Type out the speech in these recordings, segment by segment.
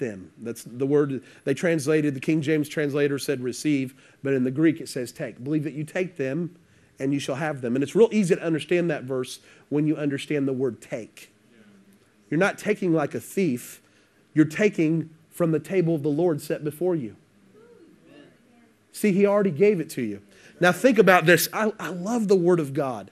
them. That's the word they translated, the King James translator said receive, but in the Greek it says take. Believe that you take them and you shall have them. And it's real easy to understand that verse when you understand the word take. You're not taking like a thief, you're taking from the table of the Lord set before you. See, He already gave it to you. Now, think about this. I, I love the Word of God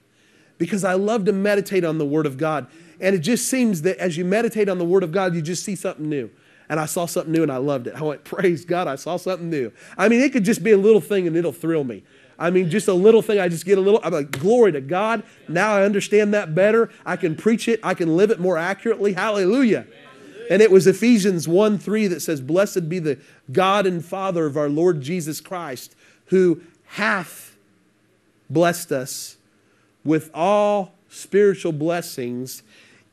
because I love to meditate on the Word of God. And it just seems that as you meditate on the Word of God, you just see something new. And I saw something new and I loved it. I went, Praise God, I saw something new. I mean, it could just be a little thing and it'll thrill me. I mean, just a little thing, I just get a little, I'm like, glory to God. Now I understand that better. I can preach it, I can live it more accurately. Hallelujah. And it was Ephesians 1 3 that says, Blessed be the God and Father of our Lord Jesus Christ, who hath blessed us with all spiritual blessings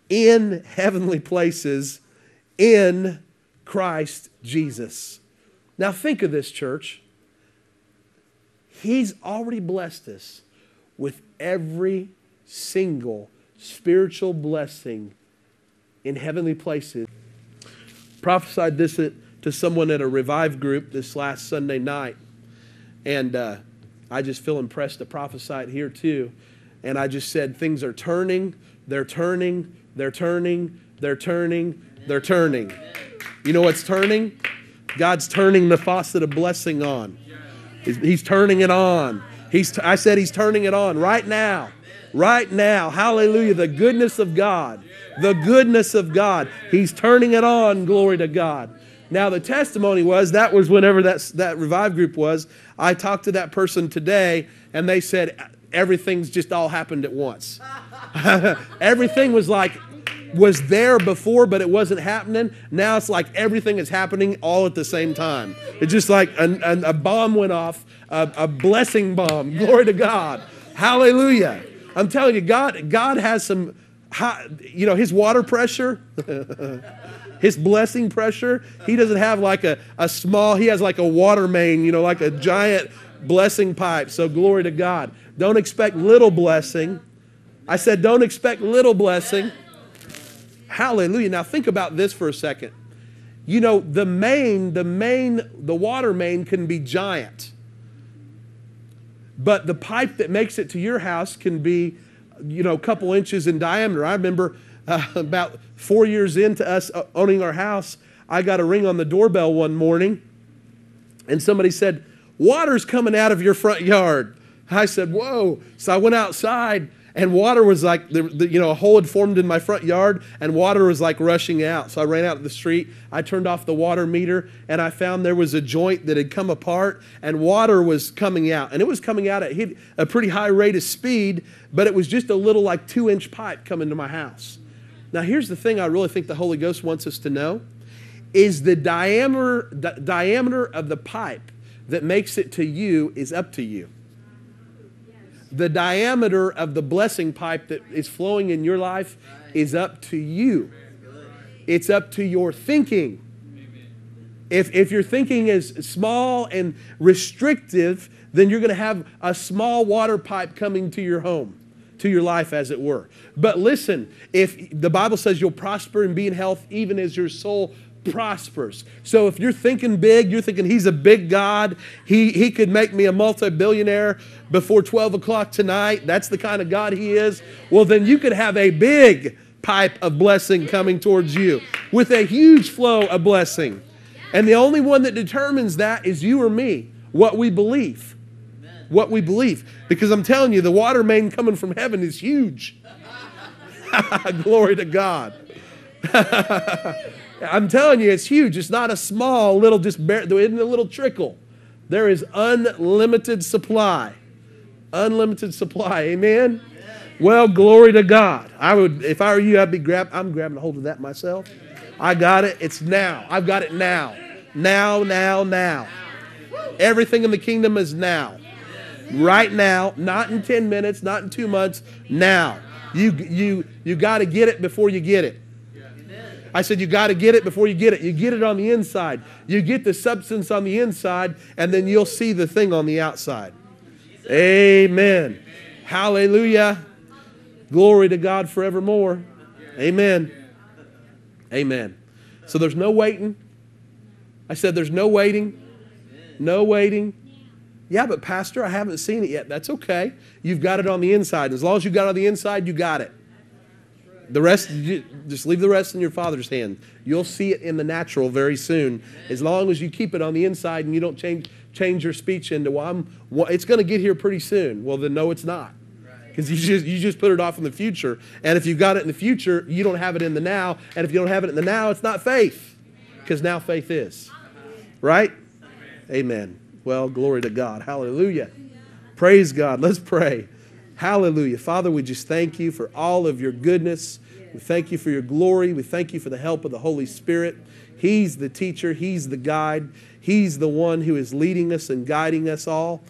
in heavenly places in Christ Jesus. Now, think of this, church. He's already blessed us with every single spiritual blessing in heavenly places. Prophesied this to someone at a revive group this last Sunday night. And uh, I just feel impressed to prophesy it here too. And I just said, things are turning, they're turning, they're turning, they're turning, they're turning. You know what's turning? God's turning the faucet of blessing on. He's, he's turning it on. He's, I said he's turning it on right now. Right now. Hallelujah. The goodness of God. The goodness of God. He's turning it on. Glory to God. Now, the testimony was that was whenever that, that revive group was. I talked to that person today, and they said everything's just all happened at once. Everything was like, was there before, but it wasn't happening. Now it's like everything is happening all at the same time. It's just like a, a, a bomb went off, a, a blessing bomb. Glory to God. Hallelujah. I'm telling you, God, God has some, high, you know, his water pressure, his blessing pressure. He doesn't have like a, a small, he has like a water main, you know, like a giant blessing pipe. So glory to God. Don't expect little blessing. I said, don't expect little blessing. Hallelujah. Now think about this for a second. You know, the main, the main, the water main can be giant. But the pipe that makes it to your house can be, you know, a couple inches in diameter. I remember uh, about four years into us uh, owning our house, I got a ring on the doorbell one morning, and somebody said, Water's coming out of your front yard. I said, Whoa. So I went outside and water was like, the, the, you know, a hole had formed in my front yard, and water was like rushing out. So I ran out to the street. I turned off the water meter, and I found there was a joint that had come apart, and water was coming out. And it was coming out at a pretty high rate of speed, but it was just a little like two inch pipe coming to my house. Now, here's the thing I really think the Holy Ghost wants us to know is the diameter, di- diameter of the pipe that makes it to you is up to you the diameter of the blessing pipe that is flowing in your life is up to you. It's up to your thinking. If, if your thinking is small and restrictive, then you're going to have a small water pipe coming to your home, to your life, as it were. But listen, if the Bible says you'll prosper and be in health, even as your soul prospers. So if you're thinking big, you're thinking he's a big God, he, he could make me a multi billionaire before 12 o'clock tonight. That's the kind of God he is. Well, then you could have a big pipe of blessing coming towards you with a huge flow of blessing. And the only one that determines that is you or me, what we believe. What we believe. Because I'm telling you, the water main coming from heaven is huge. Glory to God. I'm telling you, it's huge. It's not a small little, just bare, a little trickle. There is unlimited supply. Unlimited supply. Amen? Well, glory to God. I would, if I were you, I'd be grab, I'm grabbing a hold of that myself. I got it. It's now. I've got it now. Now, now, now. Everything in the kingdom is now. Right now, not in 10 minutes, not in two months, now. You, you, you got to get it before you get it. I said, you got to get it before you get it. You get it on the inside. You get the substance on the inside, and then you'll see the thing on the outside. Amen. Hallelujah. Glory to God forevermore. Amen. Amen. So there's no waiting. I said, There's no waiting. No waiting. Yeah, but Pastor, I haven't seen it yet. That's okay. You've got it on the inside. As long as you got it on the inside, you got it. The rest, just leave the rest in your Father's hand. You'll see it in the natural very soon. As long as you keep it on the inside and you don't change change your speech into, well, I'm, well, it's going to get here pretty soon. Well, then no, it's not. Because you just, you just put it off in the future. And if you've got it in the future, you don't have it in the now. And if you don't have it in the now, it's not faith. Because now faith is. Right? Amen. Well, glory to God. Hallelujah. Praise God. Let's pray. Hallelujah. Father, we just thank you for all of your goodness. We thank you for your glory. We thank you for the help of the Holy Spirit. He's the teacher, He's the guide, He's the one who is leading us and guiding us all.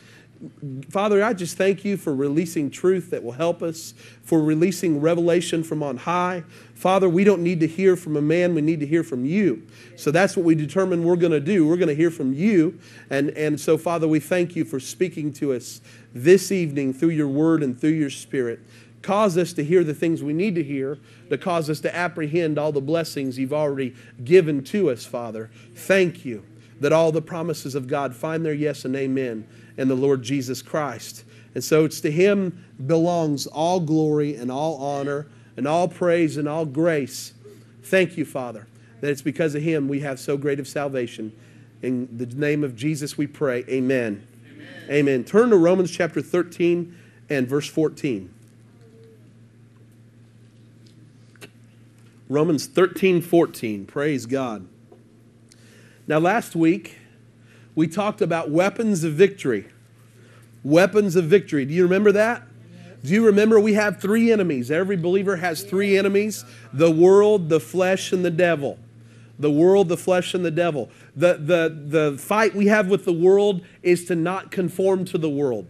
Father, I just thank you for releasing truth that will help us, for releasing revelation from on high. Father, we don't need to hear from a man, we need to hear from you. So that's what we determine we're going to do. We're going to hear from you. And, and so, Father, we thank you for speaking to us this evening through your word and through your spirit. Cause us to hear the things we need to hear, to cause us to apprehend all the blessings you've already given to us, Father. Thank you that all the promises of God find their yes and amen in the Lord Jesus Christ. And so it's to him belongs all glory and all honor and all praise and all grace. Thank you, Father, that it's because of him we have so great of salvation. In the name of Jesus we pray. Amen. Amen. Amen. Turn to Romans chapter 13 and verse 14. Romans 13, 14. Praise God. Now, last week, we talked about weapons of victory. Weapons of victory. Do you remember that? Do you remember we have three enemies? Every believer has three enemies the world, the flesh, and the devil. The world, the flesh, and the devil. The, the, the fight we have with the world is to not conform to the world.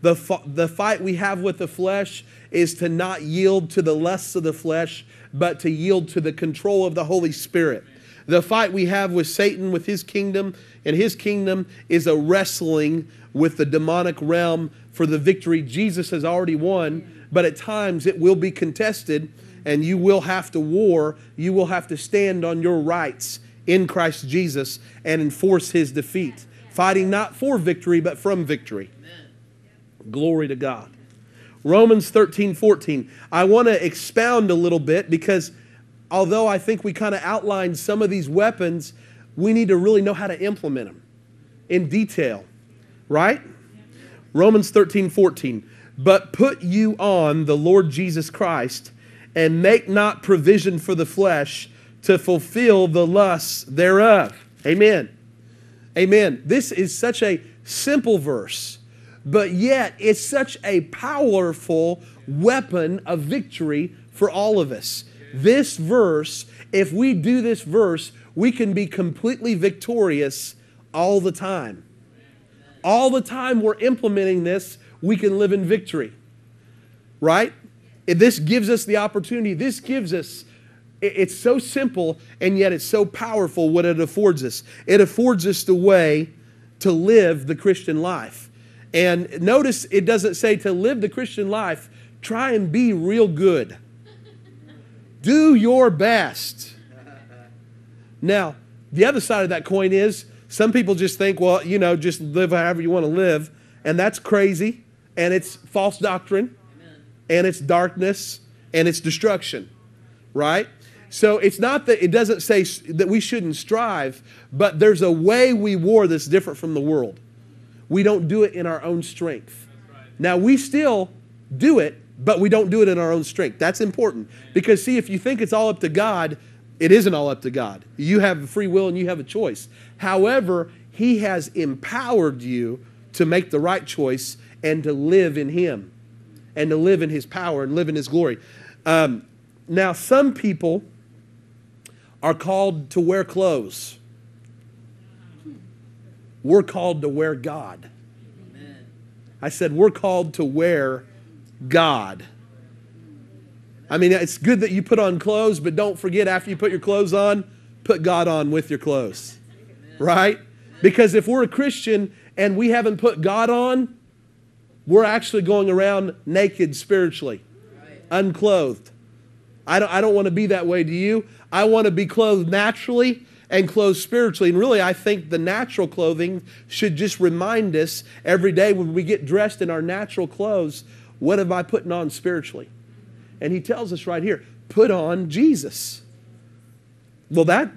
The, the fight we have with the flesh is to not yield to the lusts of the flesh, but to yield to the control of the Holy Spirit. The fight we have with Satan, with his kingdom, and his kingdom is a wrestling with the demonic realm for the victory Jesus has already won, but at times it will be contested and you will have to war. You will have to stand on your rights in Christ Jesus and enforce his defeat, fighting not for victory, but from victory. Glory to God. Romans 13, 14. I want to expound a little bit because although I think we kind of outlined some of these weapons, we need to really know how to implement them in detail, right? Romans 13, 14. But put you on the Lord Jesus Christ and make not provision for the flesh to fulfill the lusts thereof. Amen. Amen. This is such a simple verse, but yet it's such a powerful weapon of victory for all of us. This verse, if we do this verse, we can be completely victorious all the time. All the time we're implementing this, we can live in victory. Right? This gives us the opportunity. This gives us, it's so simple and yet it's so powerful what it affords us. It affords us the way to live the Christian life. And notice it doesn't say to live the Christian life, try and be real good. Do your best. Now, the other side of that coin is some people just think, well, you know, just live however you want to live. And that's crazy. And it's false doctrine. And it's darkness. And it's destruction. Right? So it's not that it doesn't say that we shouldn't strive, but there's a way we war that's different from the world. We don't do it in our own strength. Now, we still do it but we don't do it in our own strength. That's important. Because, see, if you think it's all up to God, it isn't all up to God. You have a free will and you have a choice. However, He has empowered you to make the right choice and to live in Him and to live in His power and live in His glory. Um, now, some people are called to wear clothes. We're called to wear God. I said, we're called to wear God. I mean, it's good that you put on clothes, but don't forget after you put your clothes on, put God on with your clothes. Right? Because if we're a Christian and we haven't put God on, we're actually going around naked spiritually, unclothed. I don't, I don't want to be that way. Do you? I want to be clothed naturally and clothed spiritually. And really, I think the natural clothing should just remind us every day when we get dressed in our natural clothes, what am I putting on spiritually? And he tells us right here, put on Jesus. Well, that,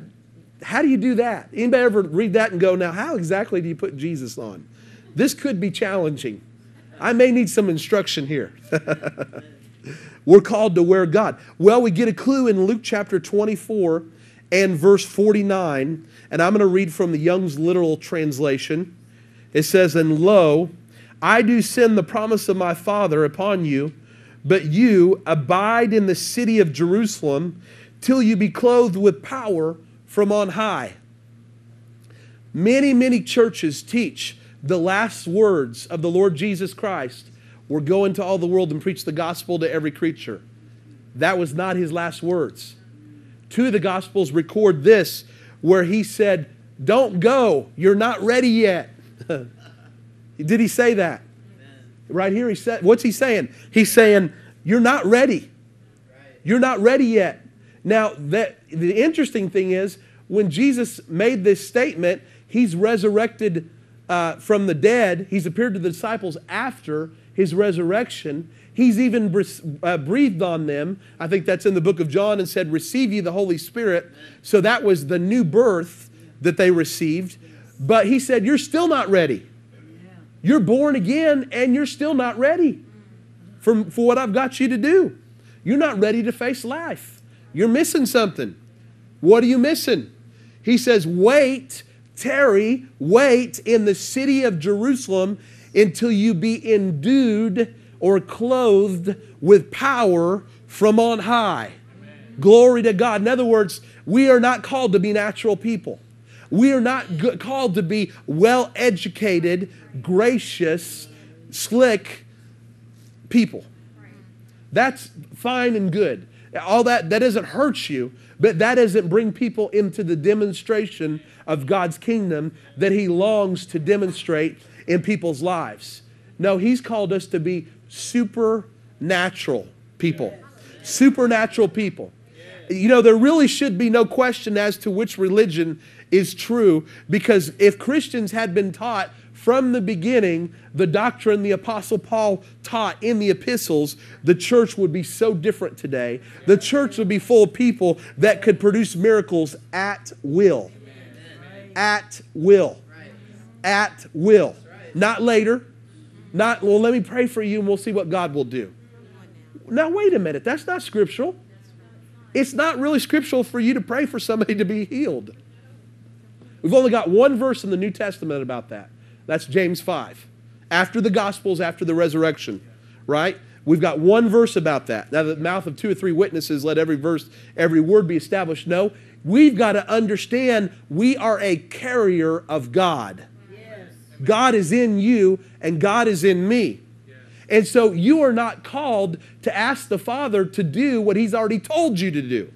how do you do that? Anybody ever read that and go, now, how exactly do you put Jesus on? This could be challenging. I may need some instruction here. We're called to wear God. Well, we get a clue in Luke chapter 24 and verse 49, and I'm going to read from the Young's literal translation. It says, And lo, I do send the promise of my Father upon you, but you abide in the city of Jerusalem till you be clothed with power from on high. Many, many churches teach the last words of the Lord Jesus Christ were go into all the world and preach the gospel to every creature. That was not his last words. Two of the gospels record this, where he said, Don't go, you're not ready yet. Did he say that? Amen. Right here, he said, What's he saying? He's saying, You're not ready. Right. You're not ready yet. Now, that, the interesting thing is, when Jesus made this statement, he's resurrected uh, from the dead. He's appeared to the disciples after his resurrection. He's even uh, breathed on them. I think that's in the book of John and said, Receive ye the Holy Spirit. So that was the new birth that they received. But he said, You're still not ready. You're born again and you're still not ready for, for what I've got you to do. You're not ready to face life. You're missing something. What are you missing? He says, Wait tarry, wait in the city of Jerusalem until you be endued or clothed with power from on high. Amen. Glory to God. In other words, we are not called to be natural people. We are not called to be well educated, gracious, slick people. That's fine and good. All that, that doesn't hurt you, but that doesn't bring people into the demonstration of God's kingdom that He longs to demonstrate in people's lives. No, He's called us to be supernatural people. Supernatural people. You know, there really should be no question as to which religion is true because if Christians had been taught from the beginning the doctrine the Apostle Paul taught in the epistles, the church would be so different today. The church would be full of people that could produce miracles at will. At will. At will. Not later. Not, well, let me pray for you and we'll see what God will do. Now, wait a minute. That's not scriptural. It's not really scriptural for you to pray for somebody to be healed. We've only got one verse in the New Testament about that. That's James 5. After the Gospels, after the resurrection, right? We've got one verse about that. Now, the mouth of two or three witnesses, let every verse, every word be established. No, we've got to understand we are a carrier of God. Yes. God is in you and God is in me. And so you are not called to ask the Father to do what He's already told you to do.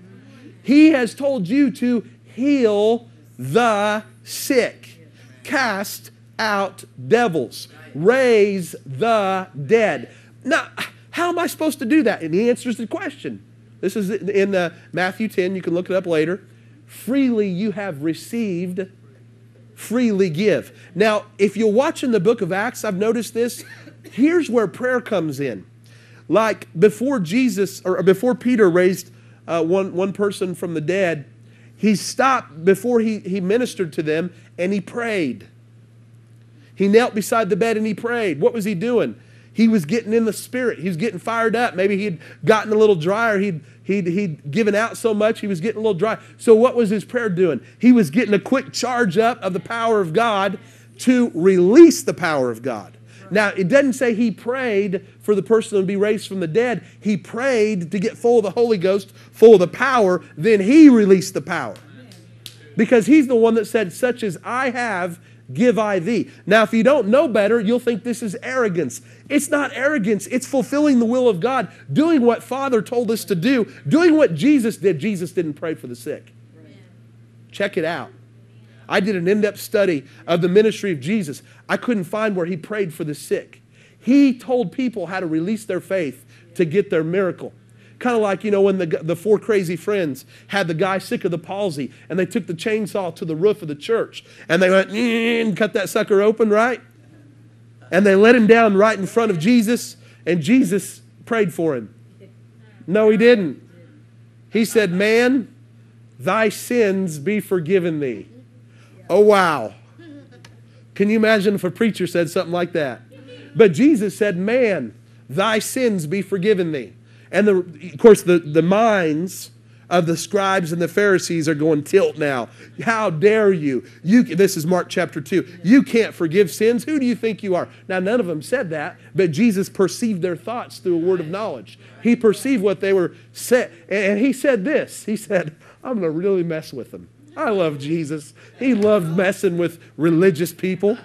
He has told you to heal the sick, cast out devils, raise the dead. Now, how am I supposed to do that? And he answers the question. This is in uh, Matthew 10. You can look it up later. Freely you have received, freely give. Now, if you're watching the book of Acts, I've noticed this. Here's where prayer comes in. Like before Jesus, or before Peter raised uh, one, one person from the dead, he stopped before he, he ministered to them and he prayed. He knelt beside the bed and he prayed. What was he doing? He was getting in the spirit. He was getting fired up. Maybe he'd gotten a little drier. He'd, he'd, he'd given out so much, he was getting a little dry. So, what was his prayer doing? He was getting a quick charge up of the power of God to release the power of God. Now, it doesn't say he prayed for the person to be raised from the dead. He prayed to get full of the Holy Ghost, full of the power. Then he released the power. Because he's the one that said, Such as I have, give I thee. Now, if you don't know better, you'll think this is arrogance. It's not arrogance, it's fulfilling the will of God, doing what Father told us to do, doing what Jesus did. Jesus didn't pray for the sick. Check it out. I did an in depth study of the ministry of Jesus. I couldn't find where he prayed for the sick. He told people how to release their faith to get their miracle. Kind of like, you know, when the, the four crazy friends had the guy sick of the palsy and they took the chainsaw to the roof of the church and they went and cut that sucker open, right? And they let him down right in front of Jesus and Jesus prayed for him. No, he didn't. He said, Man, thy sins be forgiven thee. Oh, wow. Can you imagine if a preacher said something like that? But Jesus said, Man, thy sins be forgiven thee. And the, of course, the, the minds of the scribes and the Pharisees are going tilt now. How dare you? You this is Mark chapter 2. You can't forgive sins. Who do you think you are? Now none of them said that, but Jesus perceived their thoughts through a word of knowledge. He perceived what they were said and he said this. He said, "I'm going to really mess with them." I love Jesus. He loved messing with religious people.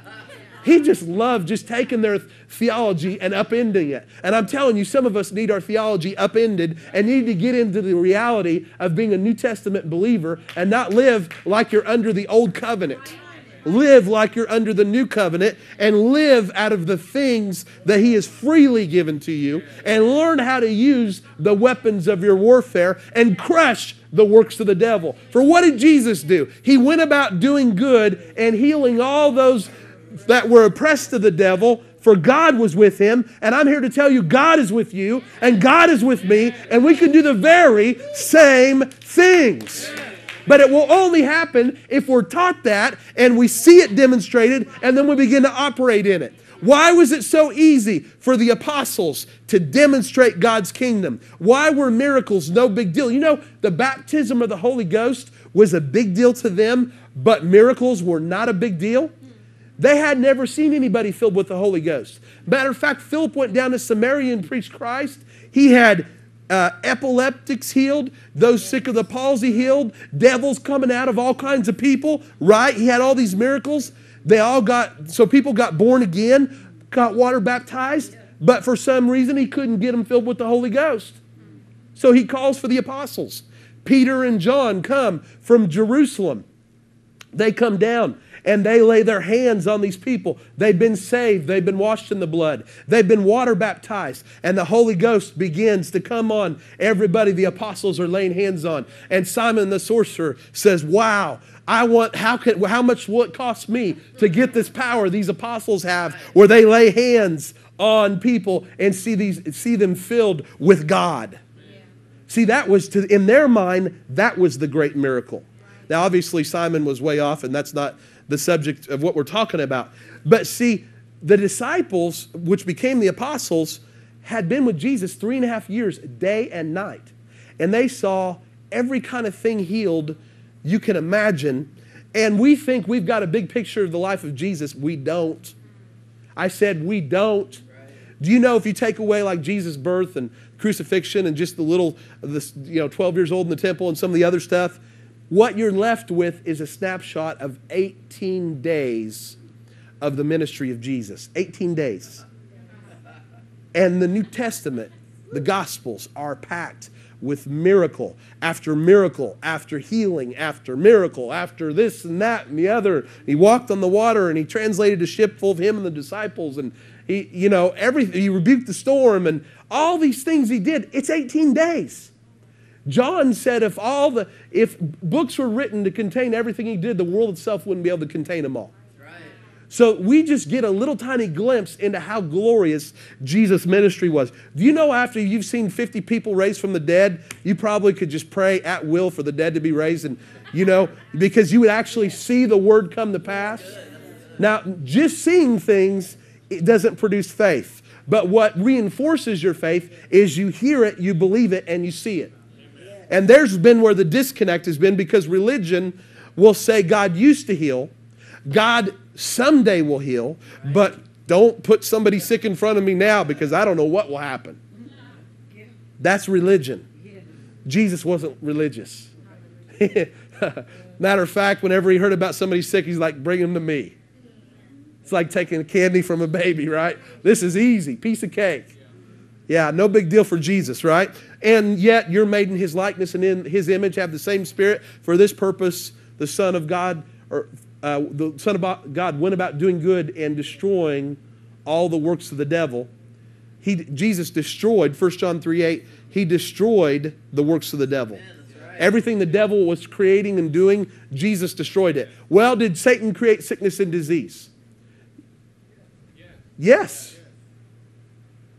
He just loved just taking their theology and upending it. And I'm telling you, some of us need our theology upended and need to get into the reality of being a New Testament believer and not live like you're under the old covenant. Live like you're under the new covenant and live out of the things that He has freely given to you and learn how to use the weapons of your warfare and crush the works of the devil. For what did Jesus do? He went about doing good and healing all those that were oppressed of the devil, for God was with him. And I'm here to tell you, God is with you, and God is with me, and we can do the very same things. But it will only happen if we're taught that and we see it demonstrated and then we begin to operate in it. Why was it so easy for the apostles to demonstrate God's kingdom? Why were miracles no big deal? You know, the baptism of the Holy Ghost was a big deal to them, but miracles were not a big deal. They had never seen anybody filled with the Holy Ghost. Matter of fact, Philip went down to Samaria and preached Christ. He had uh, epileptics healed, those sick of the palsy healed, devils coming out of all kinds of people, right? He had all these miracles. They all got, so people got born again, got water baptized, but for some reason he couldn't get them filled with the Holy Ghost. So he calls for the apostles. Peter and John come from Jerusalem. They come down and they lay their hands on these people. They've been saved, they've been washed in the blood, they've been water baptized, and the Holy Ghost begins to come on everybody the apostles are laying hands on. And Simon the sorcerer says, Wow, I want, how, can, how much will it cost me to get this power these apostles have where they lay hands on people and see, these, see them filled with God? See, that was to, in their mind, that was the great miracle. Now, obviously, Simon was way off, and that's not the subject of what we're talking about. But see, the disciples, which became the apostles, had been with Jesus three and a half years, day and night. And they saw every kind of thing healed you can imagine. And we think we've got a big picture of the life of Jesus. We don't. I said, we don't. Do you know if you take away like Jesus' birth and crucifixion and just the little, this, you know, 12 years old in the temple and some of the other stuff, what you're left with is a snapshot of 18 days of the ministry of Jesus. 18 days. And the New Testament, the Gospels, are packed with miracle after miracle after healing after miracle after this and that and the other. He walked on the water and he translated a ship full of him and the disciples and he, you know, everything. He rebuked the storm and all these things he did. It's 18 days. John said if all the if books were written to contain everything he did, the world itself wouldn't be able to contain them all. So we just get a little tiny glimpse into how glorious Jesus' ministry was. Do you know after you've seen 50 people raised from the dead, you probably could just pray at will for the dead to be raised and you know, because you would actually see the word come to pass. Now, just seeing things it doesn't produce faith. But what reinforces your faith is you hear it, you believe it, and you see it. And there's been where the disconnect has been because religion will say God used to heal, God someday will heal, but don't put somebody sick in front of me now because I don't know what will happen. That's religion. Jesus wasn't religious. Matter of fact, whenever he heard about somebody sick, he's like, bring him to me. It's like taking candy from a baby, right? This is easy, piece of cake. Yeah, no big deal for Jesus, right? And yet you're made in his likeness and in his image, have the same spirit. For this purpose, the Son of God, or uh, the Son of God went about doing good and destroying all the works of the devil. He, Jesus destroyed, 1 John 3 8, he destroyed the works of the devil. Everything the devil was creating and doing, Jesus destroyed it. Well, did Satan create sickness and disease? Yes.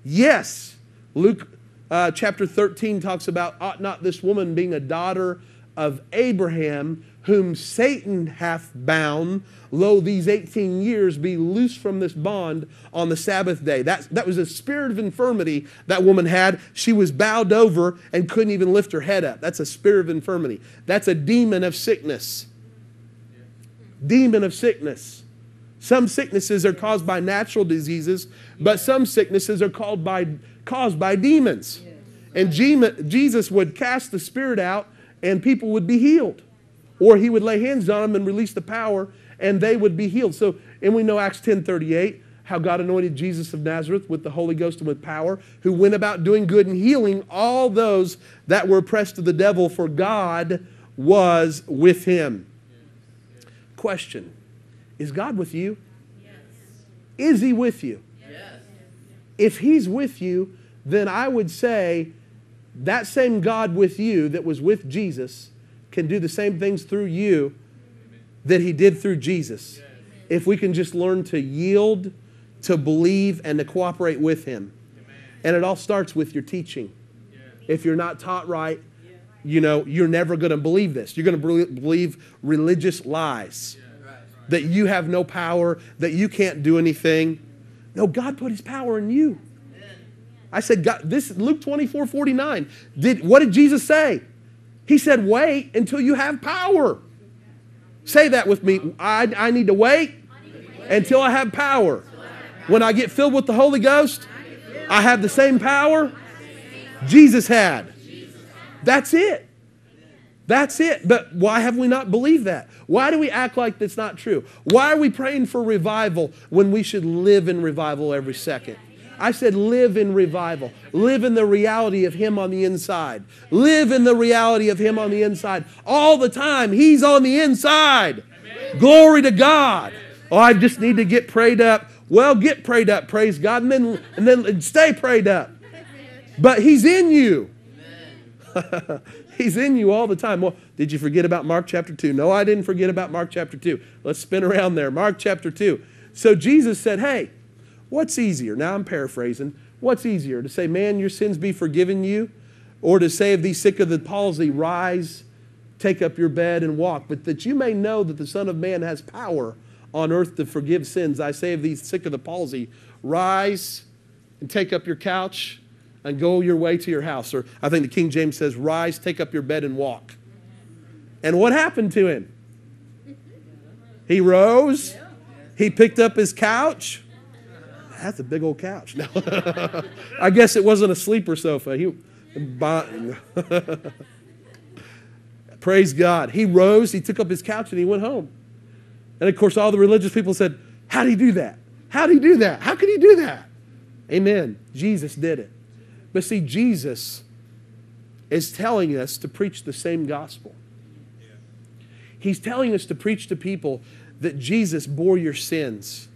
Yes. Luke uh, chapter 13 talks about ought not this woman being a daughter of Abraham, whom Satan hath bound, lo, these 18 years be loosed from this bond on the Sabbath day. That, that was a spirit of infirmity that woman had. She was bowed over and couldn't even lift her head up. That's a spirit of infirmity. That's a demon of sickness. Demon of sickness. Some sicknesses are caused by natural diseases, but some sicknesses are called by, caused by demons. And Jesus would cast the spirit out and people would be healed. Or he would lay hands on them and release the power and they would be healed. So, and we know Acts 10 38, how God anointed Jesus of Nazareth with the Holy Ghost and with power, who went about doing good and healing all those that were oppressed of the devil, for God was with him. Question Is God with you? Yes. Is he with you? If he's with you, then I would say that same God with you that was with Jesus can do the same things through you that he did through Jesus. If we can just learn to yield, to believe, and to cooperate with him. And it all starts with your teaching. If you're not taught right, you know, you're never going to believe this. You're going to believe religious lies. That you have no power, that you can't do anything. No, God put his power in you. I said, God, this Luke 24, 49. Did, what did Jesus say? He said, wait until you have power. Say that with me. I, I need to wait until I have power. When I get filled with the Holy Ghost, I have the same power Jesus had. That's it. That's it. But why have we not believed that? Why do we act like that's not true? Why are we praying for revival when we should live in revival every second? I said, live in revival. Live in the reality of Him on the inside. Live in the reality of Him on the inside. All the time, He's on the inside. Amen. Glory to God. Oh, I just need to get prayed up. Well, get prayed up, praise God, and then, and then stay prayed up. But He's in you. He's in you all the time. Well, did you forget about Mark chapter 2? No, I didn't forget about Mark chapter 2. Let's spin around there. Mark chapter 2. So Jesus said, Hey, What's easier? Now I'm paraphrasing. What's easier? To say, man, your sins be forgiven you? Or to say of these sick of the palsy, rise, take up your bed and walk? But that you may know that the Son of Man has power on earth to forgive sins. I say of these sick of the palsy, rise and take up your couch and go your way to your house. Or I think the King James says, rise, take up your bed and walk. And what happened to him? He rose, he picked up his couch, that's a big old couch. No. I guess it wasn't a sleeper sofa. He, Praise God. He rose, he took up his couch, and he went home. And of course, all the religious people said, How did he do that? How did he do that? How could he do that? Amen. Jesus did it. But see, Jesus is telling us to preach the same gospel. He's telling us to preach to people that Jesus bore your sins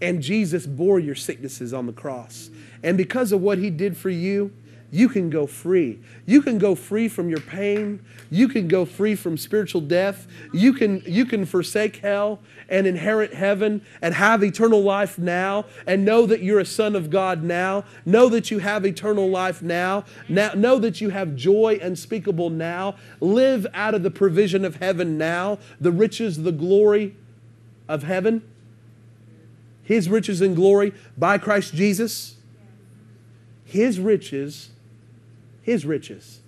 and Jesus bore your sicknesses on the cross. And because of what he did for you, you can go free. You can go free from your pain. You can go free from spiritual death. You can, you can forsake hell and inherit heaven and have eternal life now and know that you're a son of God now. Know that you have eternal life now. now. Know that you have joy unspeakable now. Live out of the provision of heaven now, the riches, the glory of heaven his riches and glory by Christ Jesus. His riches, His riches.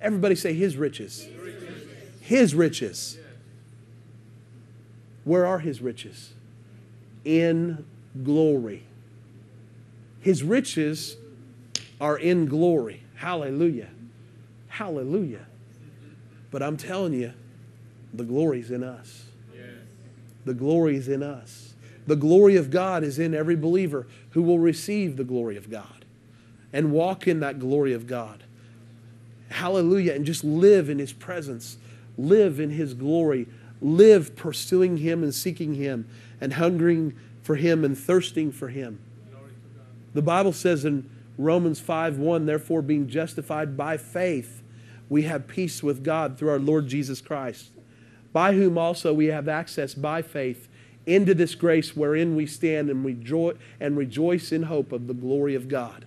Everybody say His riches. His riches. Where are His riches? In glory. His riches are in glory. Hallelujah. Hallelujah. But I'm telling you, the glory's in us. The glory is in us. The glory of God is in every believer who will receive the glory of God and walk in that glory of God. Hallelujah. And just live in His presence, live in His glory, live pursuing Him and seeking Him and hungering for Him and thirsting for Him. The Bible says in Romans 5 1, therefore, being justified by faith, we have peace with God through our Lord Jesus Christ, by whom also we have access by faith into this grace wherein we stand and rejoice, and rejoice in hope of the glory of God.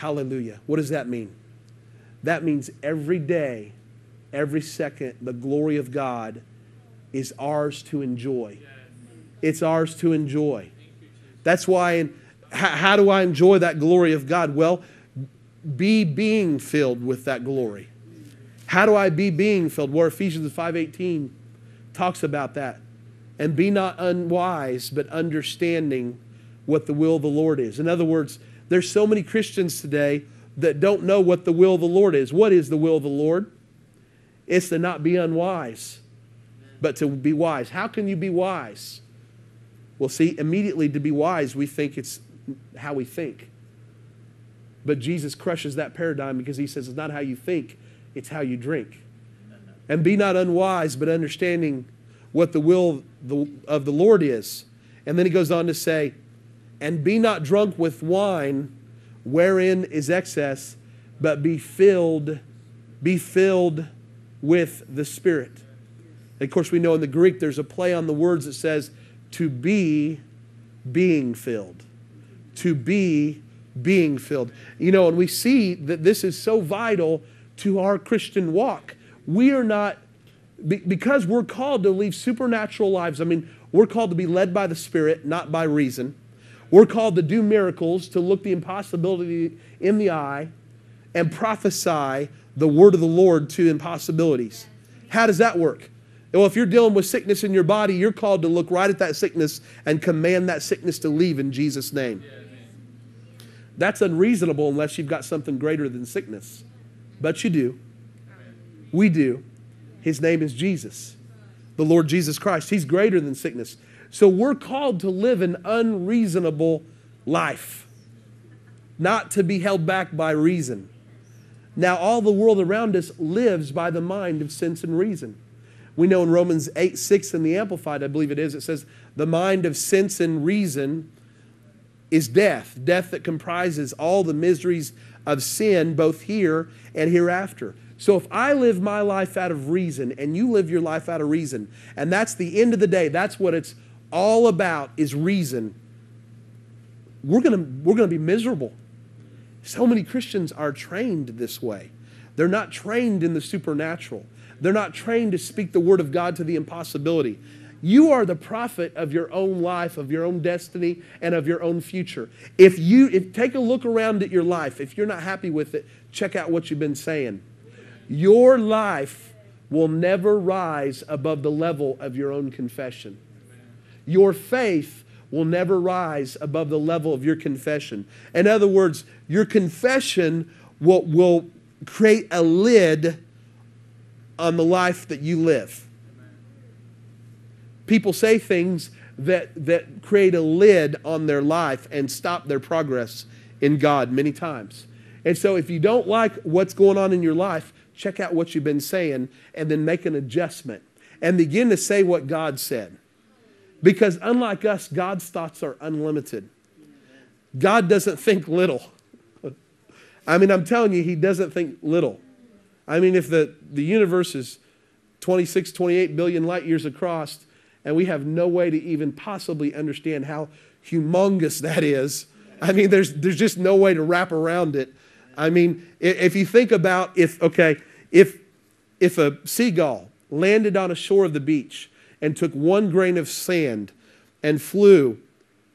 Hallelujah. What does that mean? That means every day, every second, the glory of God is ours to enjoy. It's ours to enjoy. That's why, in, how, how do I enjoy that glory of God? Well, be being filled with that glory. How do I be being filled? Where Ephesians 5:18 talks about that. And be not unwise, but understanding what the will of the Lord is. In other words, there's so many Christians today that don't know what the will of the Lord is. What is the will of the Lord? It's to not be unwise, but to be wise. How can you be wise? Well, see, immediately to be wise, we think it's how we think. But Jesus crushes that paradigm because he says it's not how you think, it's how you drink. And be not unwise, but understanding what the will of the Lord is. And then he goes on to say, and be not drunk with wine wherein is excess, but be filled, be filled with the Spirit. And of course, we know in the Greek there's a play on the words that says to be being filled. To be being filled. You know, and we see that this is so vital to our Christian walk. We are not, because we're called to live supernatural lives. I mean, we're called to be led by the Spirit, not by reason. We're called to do miracles, to look the impossibility in the eye, and prophesy the word of the Lord to impossibilities. How does that work? Well, if you're dealing with sickness in your body, you're called to look right at that sickness and command that sickness to leave in Jesus' name. That's unreasonable unless you've got something greater than sickness. But you do. We do. His name is Jesus, the Lord Jesus Christ. He's greater than sickness. So we're called to live an unreasonable life, not to be held back by reason. Now, all the world around us lives by the mind of sense and reason. We know in Romans 8 6 in the Amplified, I believe it is, it says, the mind of sense and reason is death, death that comprises all the miseries of sin, both here and hereafter. So if I live my life out of reason and you live your life out of reason, and that's the end of the day, that's what it's all about is reason, we're gonna, we're gonna be miserable. So many Christians are trained this way. They're not trained in the supernatural. They're not trained to speak the word of God to the impossibility. You are the prophet of your own life, of your own destiny, and of your own future. If you if, take a look around at your life, if you're not happy with it, check out what you've been saying. Your life will never rise above the level of your own confession. Your faith will never rise above the level of your confession. In other words, your confession will, will create a lid on the life that you live. People say things that, that create a lid on their life and stop their progress in God many times. And so, if you don't like what's going on in your life, check out what you've been saying and then make an adjustment and begin to say what God said. Because unlike us, God's thoughts are unlimited. God doesn't think little. I mean, I'm telling you, He doesn't think little. I mean, if the, the universe is 26, 28 billion light years across, and we have no way to even possibly understand how humongous that is, I mean, there's, there's just no way to wrap around it. I mean, if you think about if, okay, if, if a seagull landed on a shore of the beach and took one grain of sand and flew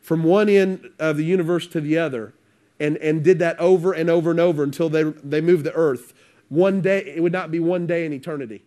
from one end of the universe to the other and, and did that over and over and over until they, they moved the earth, one day, it would not be one day in eternity.